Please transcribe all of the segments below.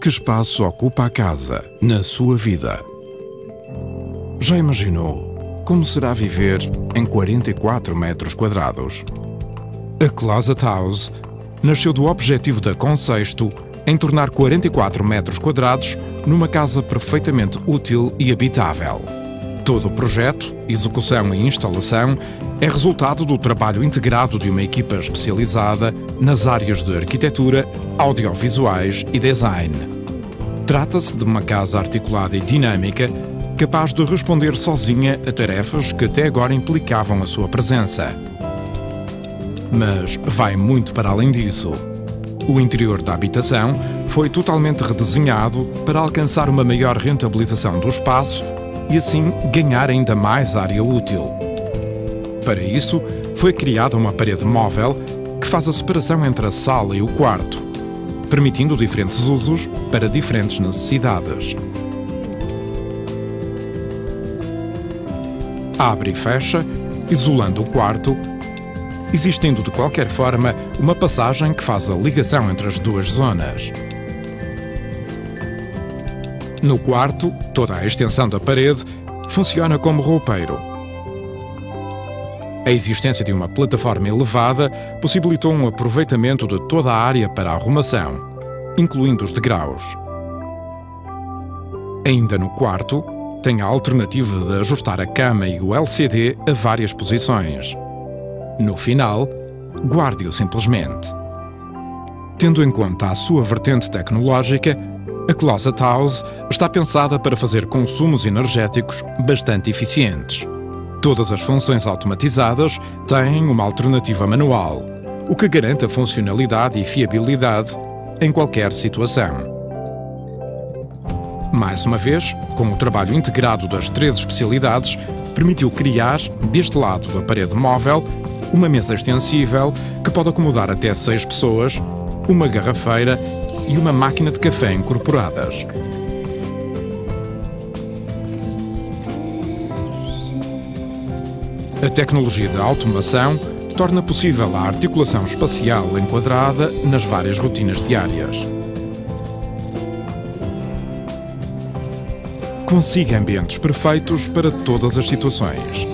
Que espaço ocupa a casa na sua vida? Já imaginou como será viver em 44 metros quadrados? A Closet House nasceu do objetivo da Conceito em tornar 44 metros quadrados numa casa perfeitamente útil e habitável. Todo o projeto, execução e instalação é resultado do trabalho integrado de uma equipa especializada nas áreas de arquitetura, audiovisuais e design. Trata-se de uma casa articulada e dinâmica, capaz de responder sozinha a tarefas que até agora implicavam a sua presença. Mas vai muito para além disso. O interior da habitação foi totalmente redesenhado para alcançar uma maior rentabilização do espaço e assim ganhar ainda mais área útil. Para isso, foi criada uma parede móvel que faz a separação entre a sala e o quarto, permitindo diferentes usos para diferentes necessidades. Abre e fecha, isolando o quarto existindo de qualquer forma uma passagem que faz a ligação entre as duas zonas. No quarto, toda a extensão da parede funciona como roupeiro. A existência de uma plataforma elevada possibilitou um aproveitamento de toda a área para a arrumação, incluindo os degraus. Ainda no quarto, tem a alternativa de ajustar a cama e o LCD a várias posições. No final, guarde-o simplesmente. Tendo em conta a sua vertente tecnológica, a Closet House está pensada para fazer consumos energéticos bastante eficientes. Todas as funções automatizadas têm uma alternativa manual, o que garante a funcionalidade e fiabilidade em qualquer situação. Mais uma vez, com o trabalho integrado das três especialidades, permitiu criar, deste lado da parede móvel, uma mesa extensível que pode acomodar até seis pessoas, uma garrafeira e uma máquina de café incorporadas. A tecnologia de automação torna possível a articulação espacial enquadrada nas várias rotinas diárias. Consiga ambientes perfeitos para todas as situações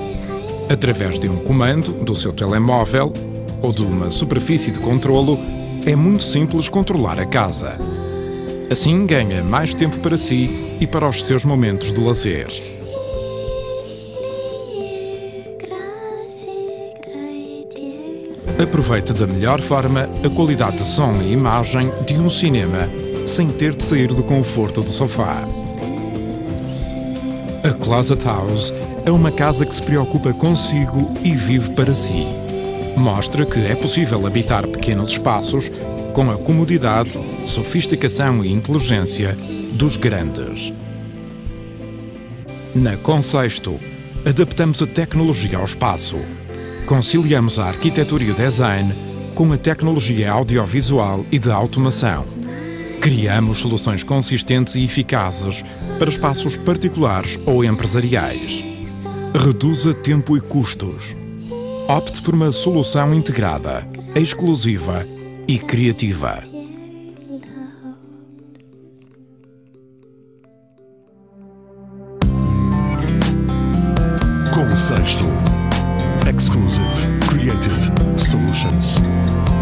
Através de um comando do seu telemóvel ou de uma superfície de controlo, é muito simples controlar a casa. Assim ganha mais tempo para si e para os seus momentos de lazer. Aproveite da melhor forma a qualidade de som e imagem de um cinema sem ter de sair do conforto do sofá. A Closet House é uma casa que se preocupa consigo e vive para si. Mostra que é possível habitar pequenos espaços com a comodidade, sofisticação e inteligência dos grandes. Na Conceito, adaptamos a tecnologia ao espaço. Conciliamos a arquitetura e o design com a tecnologia audiovisual e de automação. Criamos soluções consistentes e eficazes para espaços particulares ou empresariais. Reduza tempo e custos. Opte por uma solução integrada, exclusiva e criativa. Com o sexto. exclusive creative solutions.